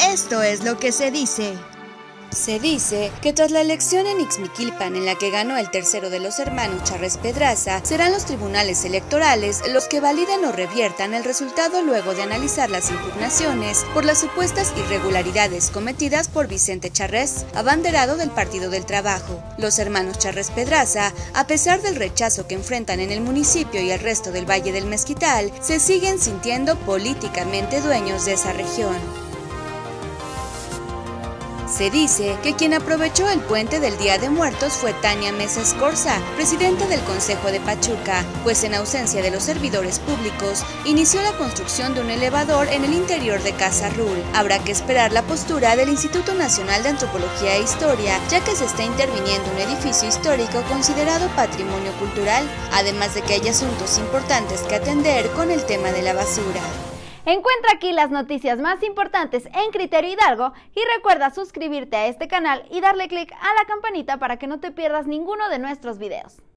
Esto es lo que se dice. Se dice que tras la elección en Ixmiquilpan en la que ganó el tercero de los hermanos Charres Pedraza, serán los tribunales electorales los que validen o reviertan el resultado luego de analizar las impugnaciones por las supuestas irregularidades cometidas por Vicente Charres, abanderado del Partido del Trabajo. Los hermanos Charres Pedraza, a pesar del rechazo que enfrentan en el municipio y el resto del Valle del Mezquital, se siguen sintiendo políticamente dueños de esa región. Se dice que quien aprovechó el puente del Día de Muertos fue Tania Mesa Escorza, presidenta del Consejo de Pachuca, pues en ausencia de los servidores públicos, inició la construcción de un elevador en el interior de Casa Rul. Habrá que esperar la postura del Instituto Nacional de Antropología e Historia, ya que se está interviniendo un edificio histórico considerado patrimonio cultural, además de que hay asuntos importantes que atender con el tema de la basura. Encuentra aquí las noticias más importantes en Criterio Hidalgo y recuerda suscribirte a este canal y darle clic a la campanita para que no te pierdas ninguno de nuestros videos.